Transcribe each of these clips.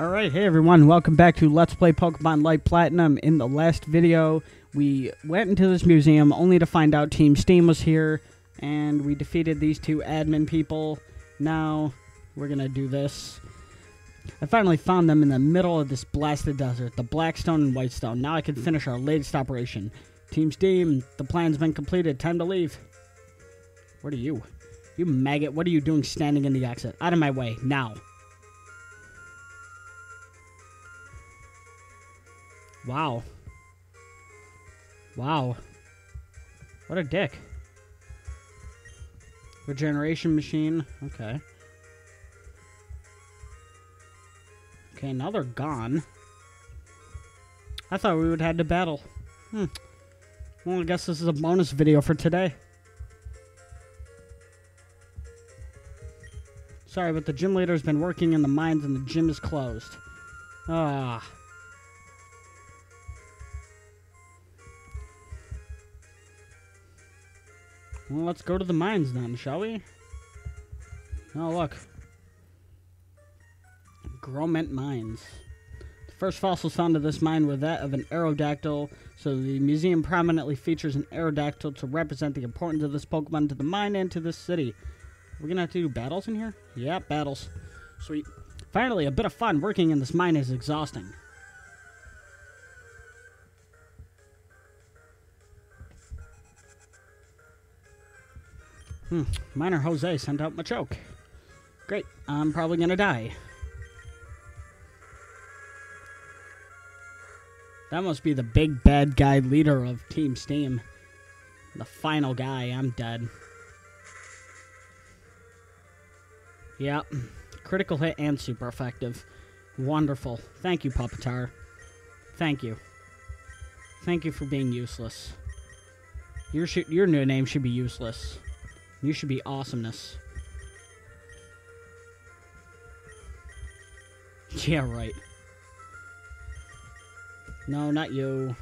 Alright, hey everyone, welcome back to Let's Play Pokemon Light Platinum. In the last video, we went into this museum only to find out Team Steam was here, and we defeated these two admin people. Now, we're gonna do this. I finally found them in the middle of this blasted desert, the Blackstone and Whitestone. Now I can finish our latest operation. Team Steam, the plan's been completed. Time to leave. What are you? You maggot, what are you doing standing in the exit? Out of my way, now. Wow. Wow. What a dick. Regeneration machine. Okay. Okay, now they're gone. I thought we would have had to battle. Hmm. Well, I guess this is a bonus video for today. Sorry, but the gym leader's been working in the mines and the gym is closed. Ah. Well, let's go to the mines then, shall we? Oh, look. Groment Mines. The first fossils found at this mine were that of an Aerodactyl, so the museum prominently features an Aerodactyl to represent the importance of this Pokemon to the mine and to this city. We're gonna have to do battles in here? Yeah, battles. Sweet. Finally, a bit of fun. Working in this mine is exhausting. Hmm. Miner Jose sent out Machoke. Great. I'm probably gonna die. That must be the big bad guy leader of Team Steam. The final guy. I'm dead. Yep. Critical hit and super effective. Wonderful. Thank you, Pupitar. Thank you. Thank you for being useless. Your, your new name should be useless. You should be awesomeness. Yeah, right. No, not you.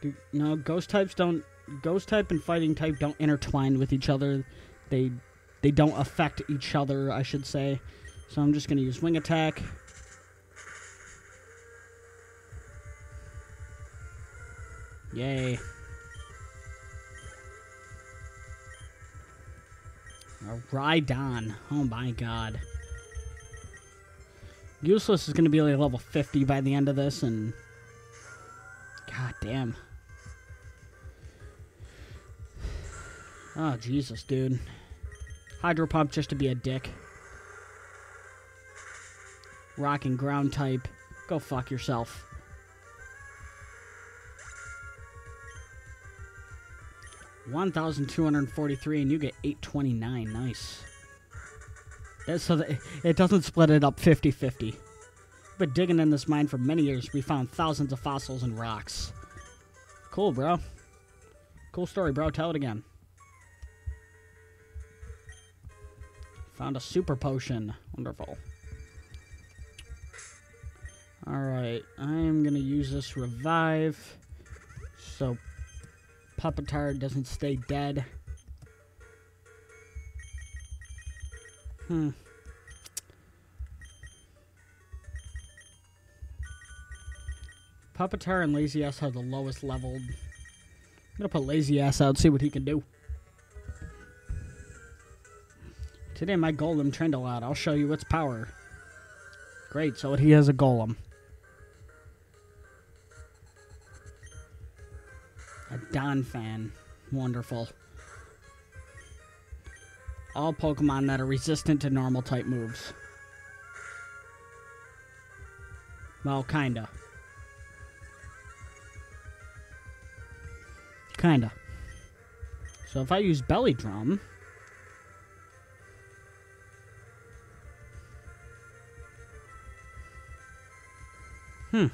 Dude, no, ghost types don't... Ghost type and fighting type don't intertwine with each other. They they don't affect each other, I should say. So I'm just going to use wing attack. Yay. A Rhydon. Oh my god. Useless is going to be like level 50 by the end of this, and... God damn. Oh, Jesus, dude. Hydro Pump just to be a dick. Rock and ground type. Go fuck yourself. One thousand two hundred forty-three, and you get eight twenty-nine. Nice. That's so that it doesn't split it up 50-50. We've been digging in this mine for many years. We found thousands of fossils and rocks. Cool, bro. Cool story, bro. Tell it again. Found a super potion. Wonderful. Alright, I'm gonna use this revive so Pupitar doesn't stay dead. Hmm. Pupitar and Lazy Ass are the lowest leveled. I'm gonna put Lazy Ass out, and see what he can do. Today my golem trained a lot. I'll show you its power. Great, so he has a golem. A Donphan. Wonderful. All Pokemon that are resistant to normal type moves. Well, kinda. Kinda. So if I use Belly Drum... Hmm.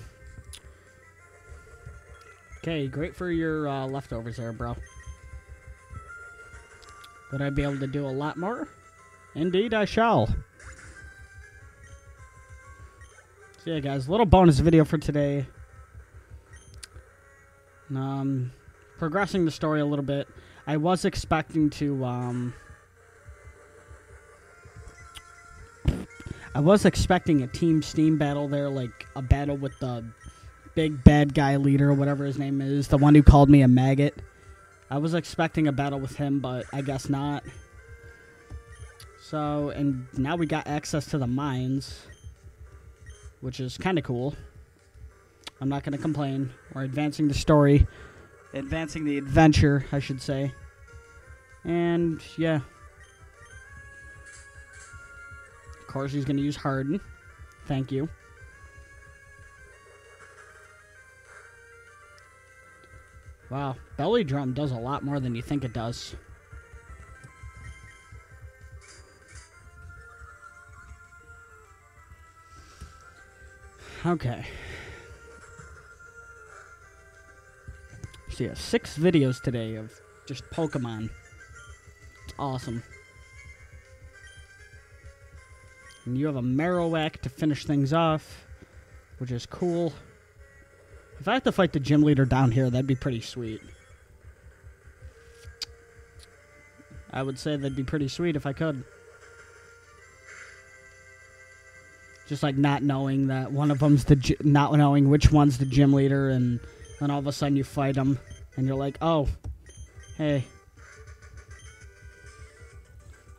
Okay, great for your uh, leftovers there, bro. Would I be able to do a lot more? Indeed, I shall. So yeah, guys, little bonus video for today. Um, progressing the story a little bit. I was expecting to, um... I was expecting a Team Steam battle there, like a battle with the big bad guy leader, whatever his name is, the one who called me a maggot. I was expecting a battle with him, but I guess not. So, and now we got access to the mines, which is kind of cool. I'm not going to complain. We're advancing the story, advancing the adventure, I should say. And, yeah. Of course, he's going to use Harden. Thank you. Wow, belly drum does a lot more than you think it does. Okay. So yeah, six videos today of just Pokemon. It's awesome. And you have a Marowak to finish things off, which is cool. If I have to fight the gym leader down here, that'd be pretty sweet. I would say that'd be pretty sweet if I could. Just like not knowing that one of them's the not knowing which one's the gym leader, and then all of a sudden you fight them, and you're like, oh, hey,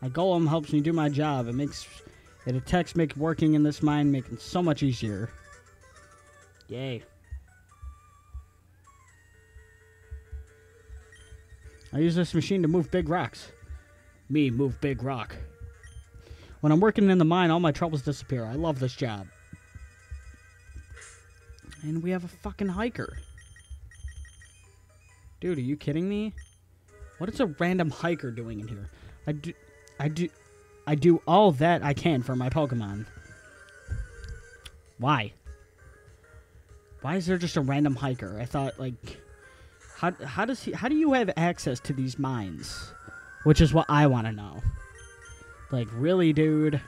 my golem helps me do my job. It makes it attacks make working in this mine making so much easier. Yay. I use this machine to move big rocks. Me move big rock. When I'm working in the mine, all my troubles disappear. I love this job. And we have a fucking hiker. Dude, are you kidding me? What is a random hiker doing in here? I do, I do, I do all that I can for my Pokemon. Why? Why is there just a random hiker? I thought like how how does he how do you have access to these mines? Which is what I want to know. Like really, dude?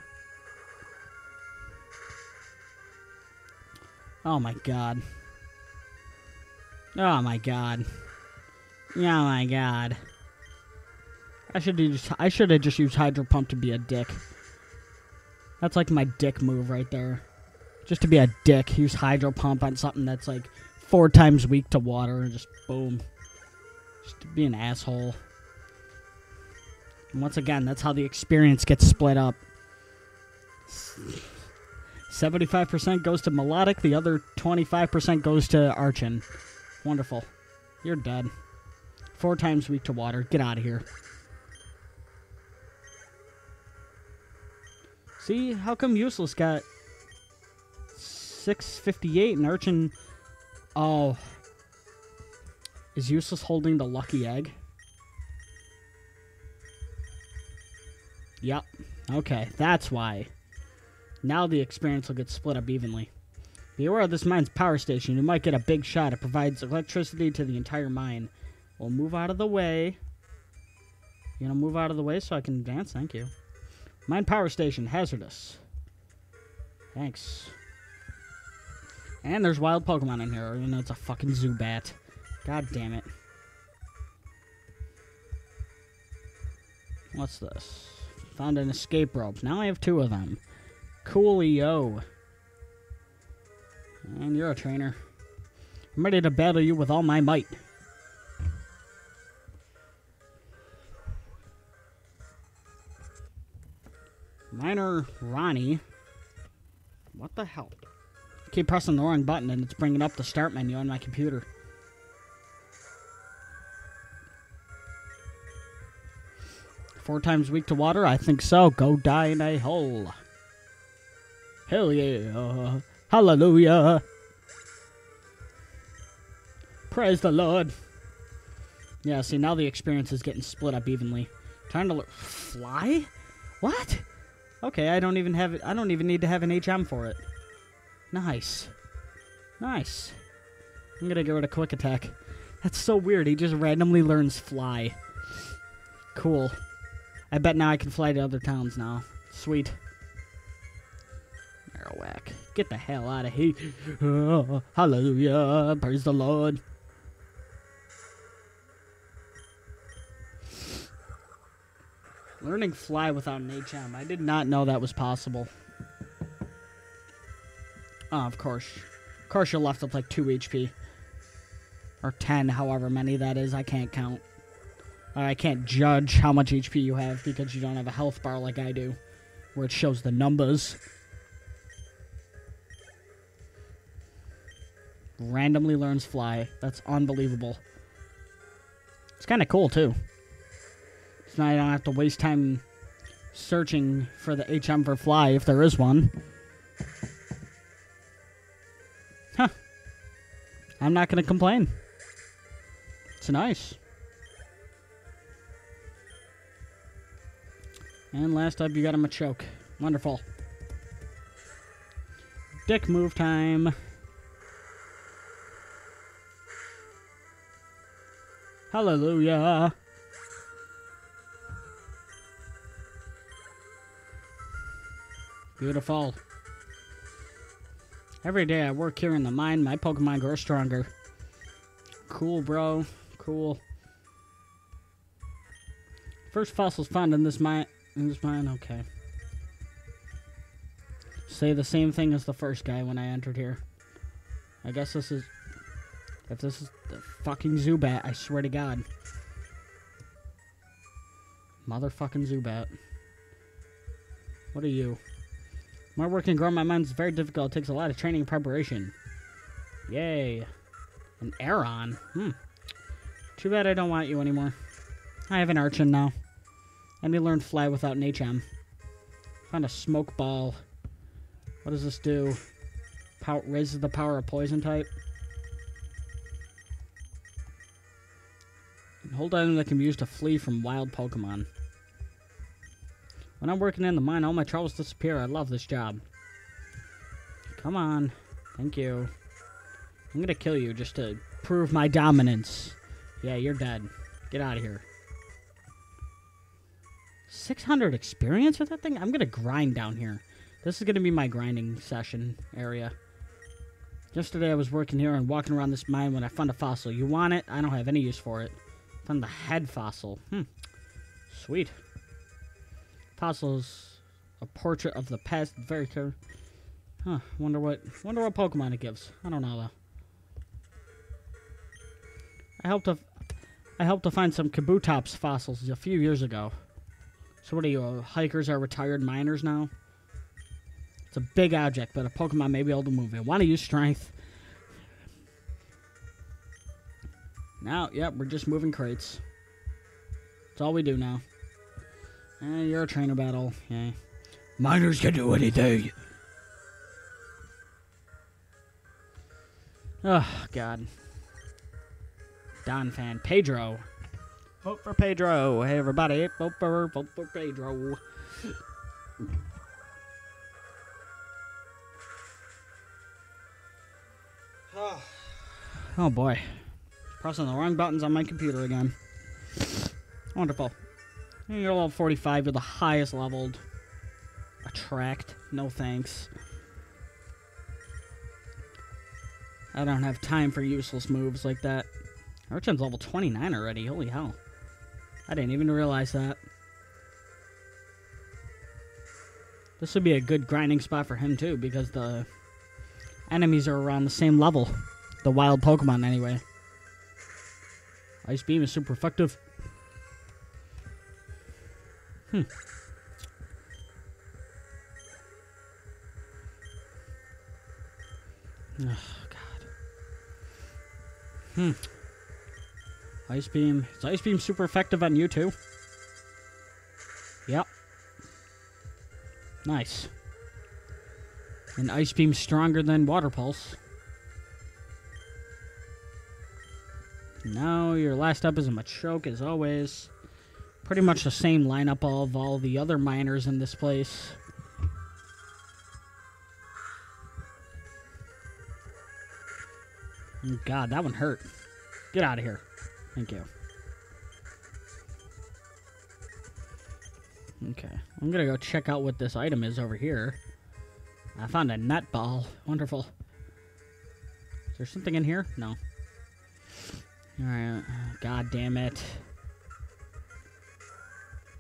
Oh my god. Oh my god. Oh my god. I should just I should have just used Hydro Pump to be a dick. That's like my dick move right there. Just to be a dick, use Hydro Pump on something that's like four times a week to water and just boom. Just to be an asshole. And once again, that's how the experience gets split up. 75% goes to Melodic, the other 25% goes to Archen. Wonderful. You're dead. Four times a week to water. Get out of here. See, how come Useless got 658 and Archen Oh. Is Useless holding the lucky egg? Yep. Okay, that's why. Now the experience will get split up evenly. Be aware of this mine's power station. You might get a big shot. It provides electricity to the entire mine. We'll move out of the way. You gonna move out of the way so I can advance? Thank you. Mine power station, hazardous. Thanks. And there's wild Pokemon in here. You know, it's a fucking Zubat. God damn it. What's this? Found an escape rope. Now I have two of them. Coolio. And you're a trainer. I'm ready to battle you with all my might. Miner Ronnie. What the hell? Keep pressing the wrong button and it's bringing up the start menu on my computer. Four times weak to water? I think so. Go die in a hole. Hell yeah. Hallelujah. Praise the Lord. Yeah, see, now the experience is getting split up evenly. Trying to fly? What? Okay, I don't even have it. I don't even need to have an HM for it. Nice. Nice. I'm gonna go to quick attack. That's so weird. He just randomly learns fly. Cool. I bet now I can fly to other towns now. Sweet. Marowak. Get the hell out of here. Oh, hallelujah. Praise the Lord. Learning fly without an HM. I did not know that was possible. Oh, of course. Of course you're left with like 2 HP. Or 10, however many that is. I can't count. I can't judge how much HP you have because you don't have a health bar like I do. Where it shows the numbers. Randomly learns fly. That's unbelievable. It's kind of cool, too. So now I don't have to waste time searching for the HM for fly if there is one. I'm not going to complain. It's nice. And last up, you got him a choke. Wonderful. Dick move time. Hallelujah. Beautiful. Every day I work here in the mine, my Pokemon grow stronger. Cool, bro. Cool. First fossils found in this mine. In this mine, okay. Say the same thing as the first guy when I entered here. I guess this is... If this is the fucking Zubat, I swear to God. Motherfucking Zubat. What are you? My work in growing my mind is very difficult. It takes a lot of training and preparation. Yay. An Aron. Hmm. Too bad I don't want you anymore. I have an Archen now. Let me learn fly without an HM. Found a smoke ball. What does this do? Pow raises the power of poison type. Hold item that can be used to flee from wild Pokemon. When I'm working in the mine, all my troubles disappear. I love this job. Come on. Thank you. I'm gonna kill you just to prove my dominance. Yeah, you're dead. Get out of here. 600 experience with that thing? I'm gonna grind down here. This is gonna be my grinding session area. Yesterday I was working here and walking around this mine when I found a fossil. You want it? I don't have any use for it. Found the head fossil. Hmm. Sweet. Fossils, a portrait of the past. Very cool. Huh. Wonder what. Wonder what Pokemon it gives. I don't know though. I helped to. I helped to find some Kabutops fossils a few years ago. So what are you? Uh, hikers are retired miners now. It's a big object, but a Pokemon may be able to move it. Want to use strength? Now, yep, we're just moving crates. That's all we do now. Eh, you're a trainer battle. Yeah. Miners can do anything. Oh, God. Donphan. Pedro. Vote for Pedro. Hey, everybody. Vote for, vote for Pedro. oh, boy. Pressing the wrong buttons on my computer again. Wonderful. You're level 45. You're the highest leveled. Attract. No thanks. I don't have time for useless moves like that. Archen's level 29 already. Holy hell. I didn't even realize that. This would be a good grinding spot for him, too, because the enemies are around the same level. The wild Pokemon, anyway. Ice Beam is super effective. Hmm. Oh, God. Hmm. Ice Beam. Is Ice Beam super effective on you, too? Yep. Nice. And Ice Beam stronger than Water Pulse. Now your last up is a Machoke, as always pretty much the same lineup of all the other miners in this place. God, that one hurt. Get out of here. Thank you. Okay, I'm gonna go check out what this item is over here. I found a nut ball. Wonderful. Is there something in here? No. Alright. God damn it.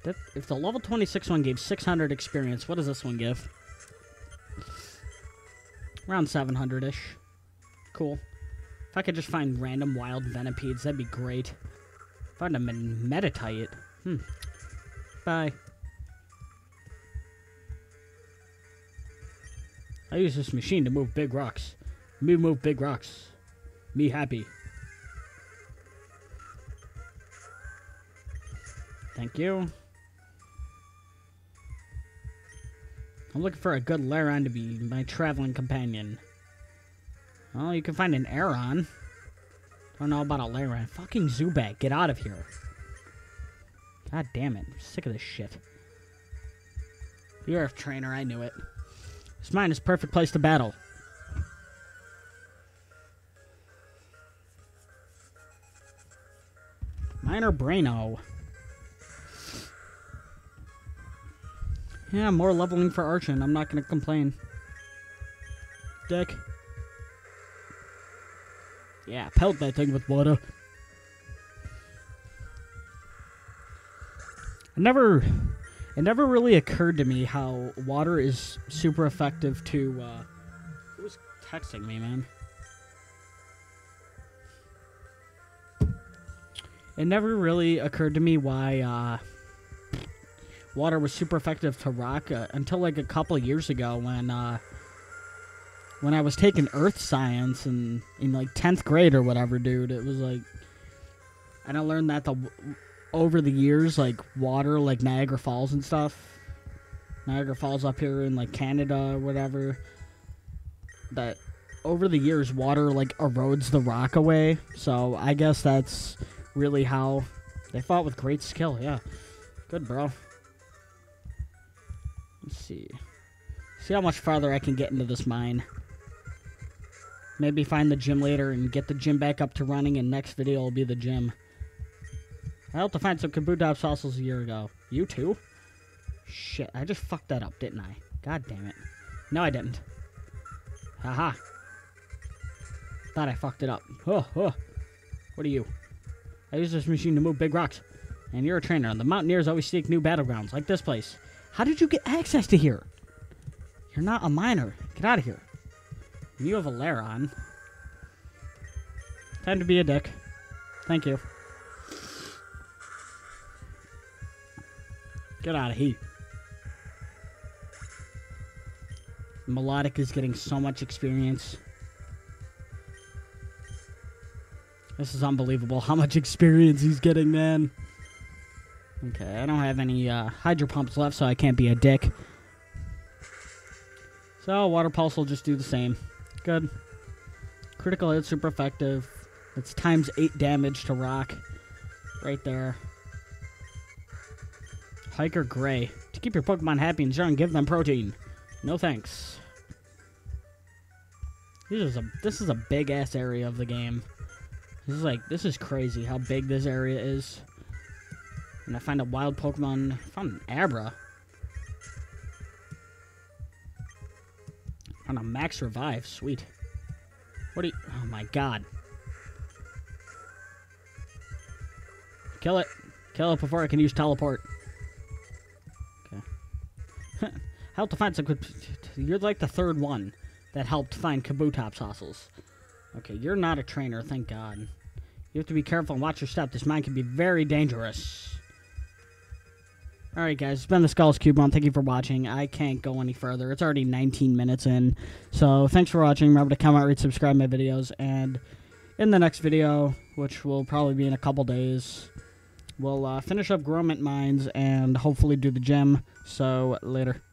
That, if the level 26 one gave 600 experience, what does this one give? Around 700-ish. Cool. If I could just find random wild venipedes, that'd be great. Find a meditite. Hmm. Bye. I use this machine to move big rocks. Me move big rocks. Me happy. Thank you. I'm looking for a good Lairon to be my traveling companion. Well, you can find an Aron. Don't know about a Lairon. Fucking Zubat, get out of here. God damn it. I'm sick of this shit. You're a trainer, I knew it. This mine is perfect place to battle. Miner Braino. Yeah, more leveling for Archen. I'm not going to complain. Dick. Yeah, pelt that thing with water. Never, it never really occurred to me how water is super effective to. Uh, who was texting me, man? It never really occurred to me why uh, water was super effective to rock uh, until like a couple years ago when uh, when I was taking earth science and in like 10th grade or whatever, dude. It was like and I learned that the over the years like water like Niagara Falls and stuff. Niagara Falls up here in like Canada or whatever. That over the years water like erodes the rock away. So I guess that's really how they fought with great skill. Yeah. Good, bro. Let's see. See how much farther I can get into this mine. Maybe find the gym later and get the gym back up to running, and next video will be the gym. I helped to find some Kabutops fossils a year ago. You too? Shit, I just fucked that up, didn't I? God damn it. No, I didn't. Haha. Thought I fucked it up. Oh, oh. What are you? I use this machine to move big rocks. And you're a trainer, and the Mountaineers always seek new battlegrounds, like this place. How did you get access to here? You're not a miner. Get out of here. You have a Lairon. Time to be a dick. Thank you. Get out of here. Melodic is getting so much experience. This is unbelievable how much experience he's getting, man. Okay, I don't have any uh, hydro pumps left, so I can't be a dick. So, water pulse will just do the same. Good. Critical hit, super effective. It's times 8 damage to rock. Right there. Hiker Gray. To keep your Pokemon happy and strong, give them protein. No thanks. This is a this is a big ass area of the game. This is like this is crazy how big this area is. And I find a wild Pokemon. I found an Abra. On a max revive. Sweet. What do you... Oh my god. Kill it. Kill it before I can use teleport. Okay. Help to find some... You're like the third one that helped find Kabutops fossils. Okay, you're not a trainer, thank god. You have to be careful and watch your step. This mine can be very dangerous. Alright guys, it's been the SkullessCubone. Thank you for watching. I can't go any further. It's already 19 minutes in. So thanks for watching. Remember to comment, rate, subscribe my videos. And in the next video, which will probably be in a couple days, we'll uh, finish up Groment Mines and hopefully do the gem. So later.